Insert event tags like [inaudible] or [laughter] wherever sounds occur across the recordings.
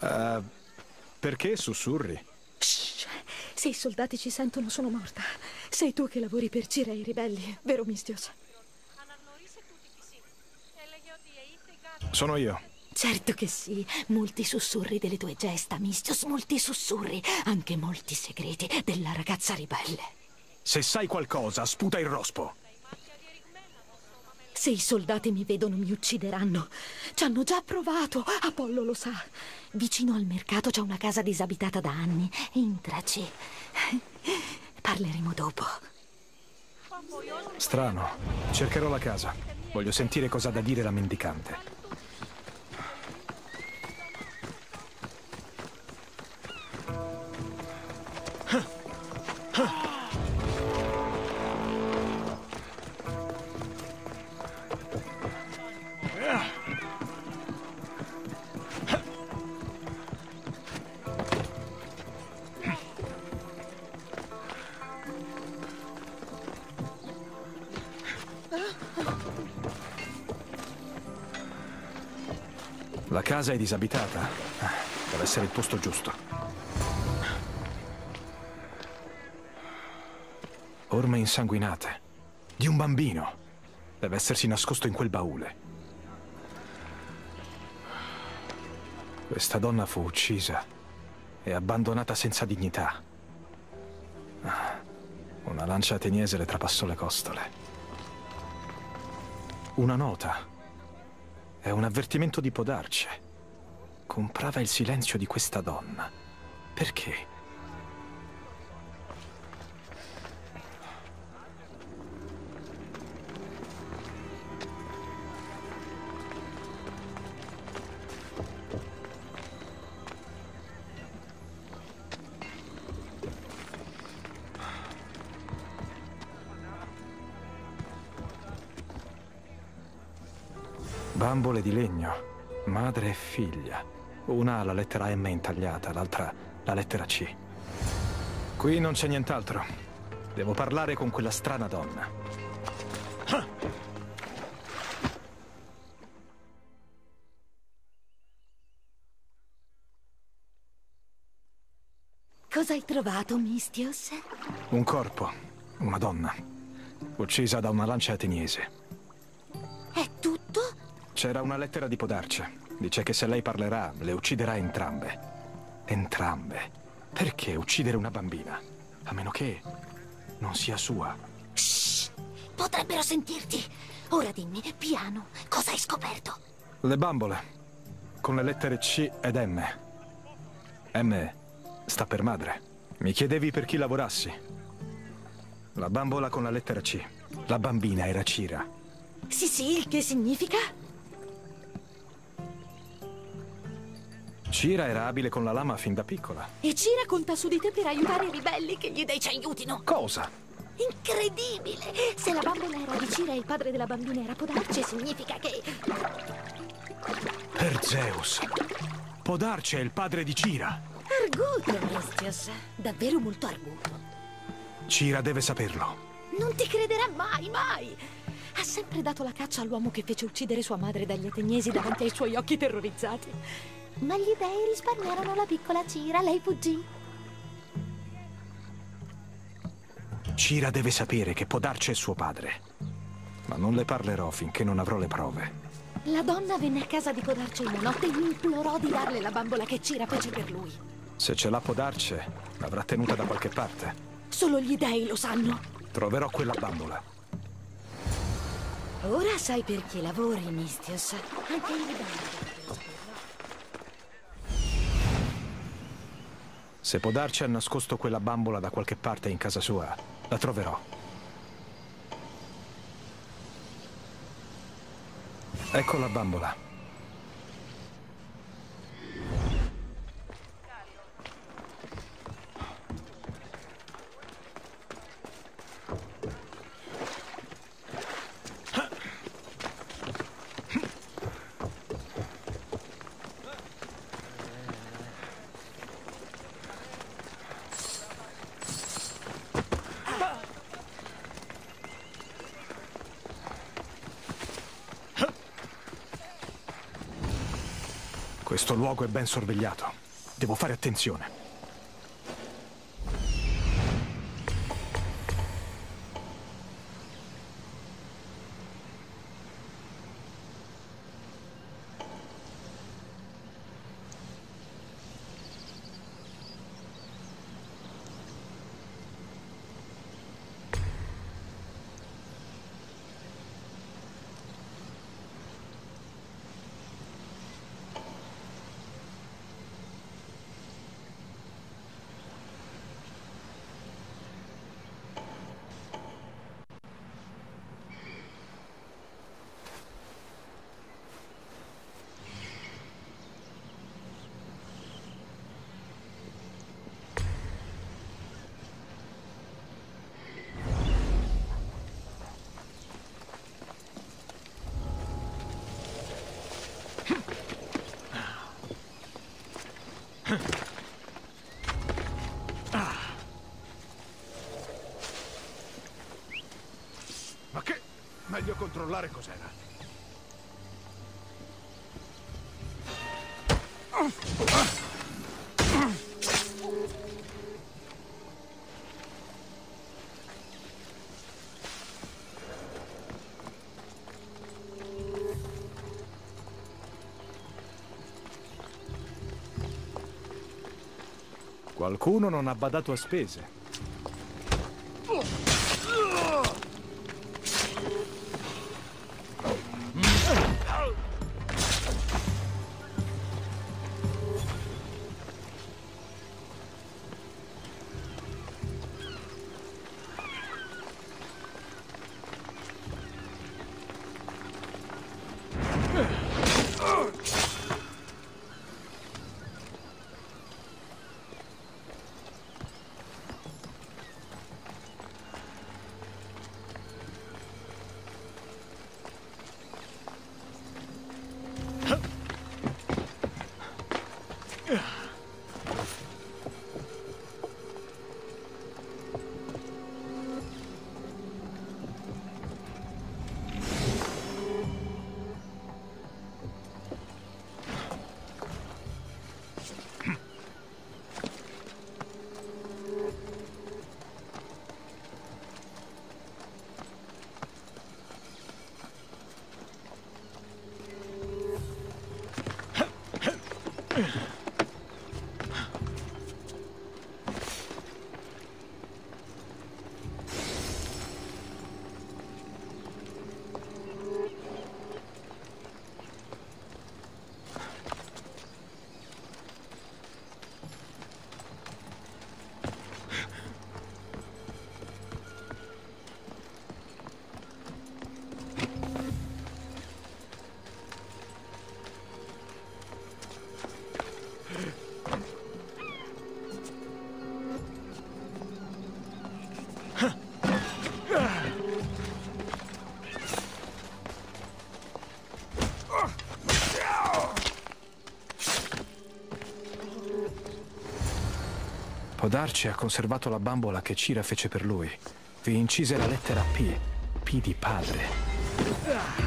Uh, perché sussurri? Shh. Se i soldati ci sentono sono morta. Sei tu che lavori per Cira e i ribelli, vero Mistios? Sono io. Certo che sì, molti sussurri delle tue gesta, Mistios, molti sussurri, anche molti segreti della ragazza ribelle. Se sai qualcosa, sputa il rospo. Se i soldati mi vedono mi uccideranno. Ci hanno già provato, Apollo lo sa. Vicino al mercato c'è una casa disabitata da anni. Entraci. Parleremo dopo. Strano. Cercherò la casa. Voglio sentire cosa ha da dire la mendicante. La casa è disabitata. Deve essere il posto giusto. Orme insanguinate. Di un bambino. Deve essersi nascosto in quel baule. Questa donna fu uccisa e abbandonata senza dignità. Una lancia ateniese le trapassò le costole. Una nota è un avvertimento di Podarce. Comprava il silenzio di questa donna. Perché? Bambole di legno, madre e figlia. Una ha la lettera M intagliata, l'altra la lettera C. Qui non c'è nient'altro. Devo parlare con quella strana donna. Cosa hai trovato, Mistios? Un corpo, una donna, uccisa da una lancia ateniese. È tutto? C'era una lettera di Podarce. Dice che se lei parlerà, le ucciderà entrambe. Entrambe. Perché uccidere una bambina? A meno che non sia sua. Shh! Potrebbero sentirti. Ora dimmi, piano, cosa hai scoperto? Le bambole. Con le lettere C ed M. M sta per madre. Mi chiedevi per chi lavorassi. La bambola con la lettera C. La bambina era Cira. Sì, sì, il che significa? Cira era abile con la lama fin da piccola. E Cira conta su di te per aiutare i ribelli che gli dei ci aiutino. Cosa? Incredibile! Se la bambola era di Cira e il padre della bambina era Podarce, significa che... Per Zeus! Podarce è il padre di Cira! Arguto, Mistios. Davvero molto arguto. Cira deve saperlo. Non ti crederà mai, mai! Ha sempre dato la caccia all'uomo che fece uccidere sua madre dagli ateniesi davanti ai suoi occhi terrorizzati. Ma gli dei risparmiarono la piccola Cira, lei fuggì. Cira deve sapere che Podarce è suo padre. Ma non le parlerò finché non avrò le prove. La donna venne a casa di Podarce una notte e gli implorò di darle la bambola che Cira fece per lui. Se ce l'ha Podarce, l'avrà tenuta da qualche parte. Solo gli dei lo sanno. Troverò quella bambola. Ora sai per chi lavori, Mistios. Anche i ribelli. Se Podarce ha nascosto quella bambola da qualche parte in casa sua, la troverò. Ecco la bambola. Questo luogo è ben sorvegliato. Devo fare attenzione. Ma che? Meglio controllare cos'era. Qualcuno non ha badato a spese. Hmm. [clears throat] Podarci ha conservato la bambola che Cira fece per lui. Vi incise la lettera P. P di padre.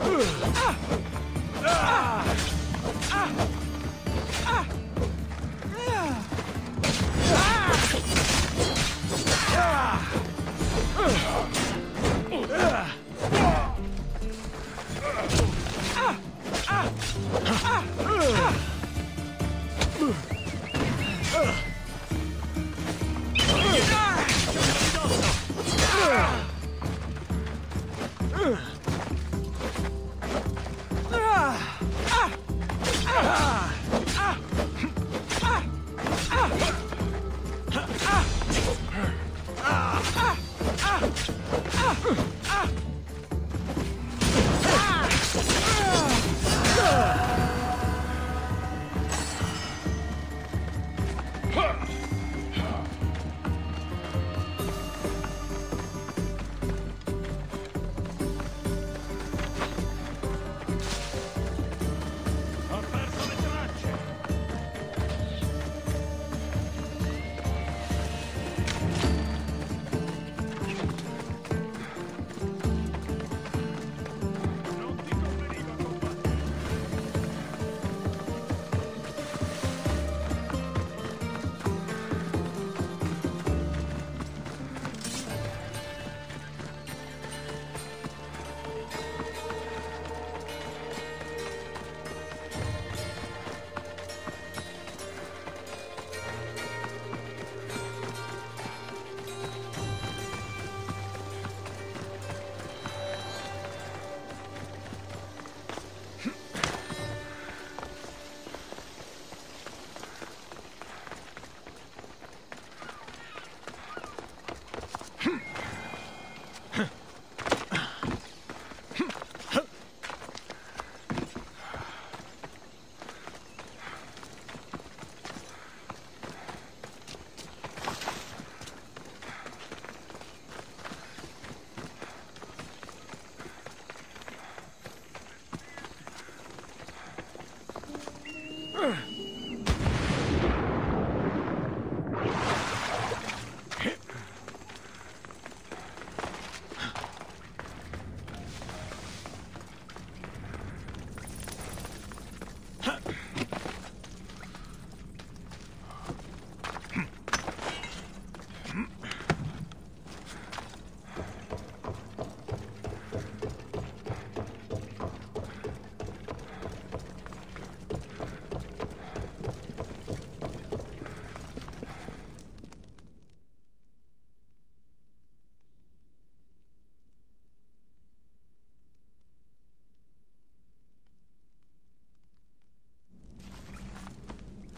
Ah!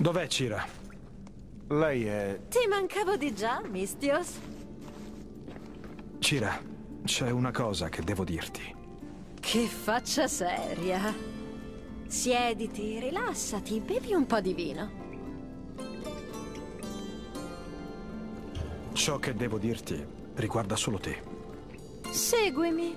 Dov'è Cira? Lei è... Ti mancavo di già, Mistios? Cira, c'è una cosa che devo dirti. Che faccia seria. Siediti, rilassati, bevi un po' di vino. Ciò che devo dirti riguarda solo te. Seguimi.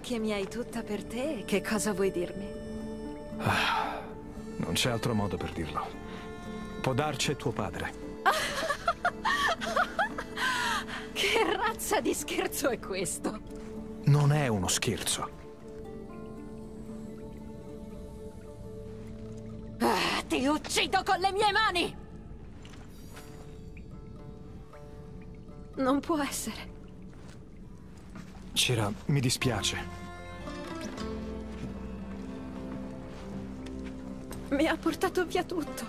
Che mi hai tutta per te, che cosa vuoi dirmi? Non c'è altro modo per dirlo. Podarci è tuo padre. [laughs] Che razza di scherzo è questo? Non è uno scherzo. Ah, ti uccido con le mie mani! Non può essere. Cira, mi dispiace. Mi ha portato via tutto.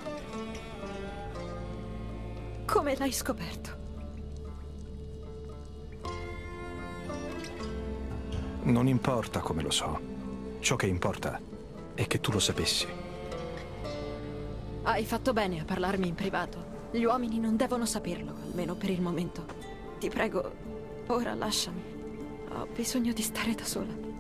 Come l'hai scoperto? Non importa come lo so. Ciò che importa è che tu lo sapessi. Hai fatto bene a parlarmi in privato. Gli uomini non devono saperlo, almeno per il momento. Ti prego, ora lasciami. Ho bisogno di stare da sola.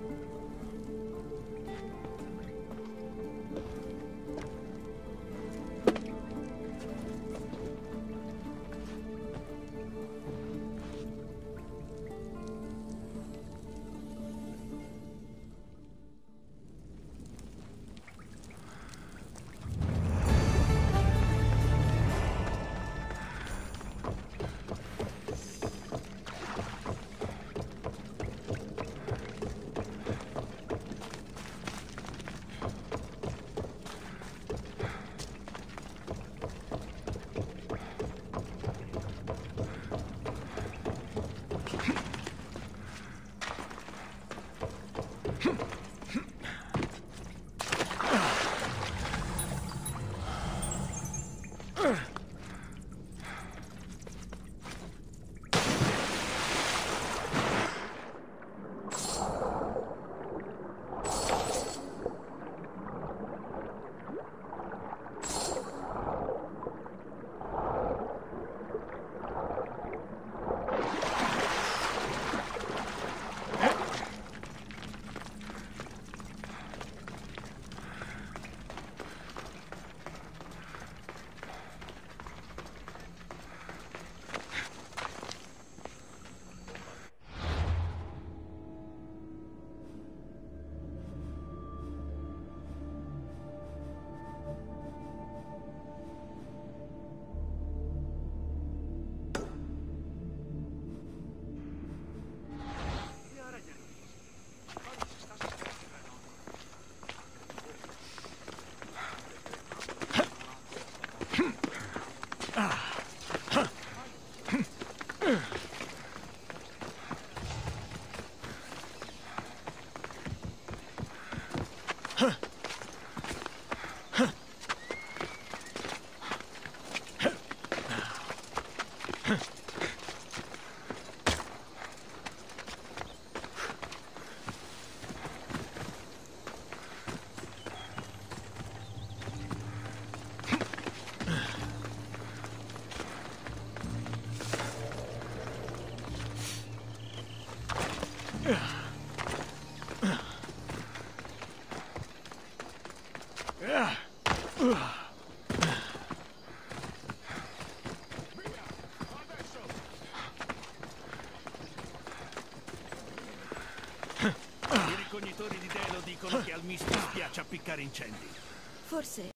I ricognitori di Delo dicono che al misto spiace appiccare incendi. Forse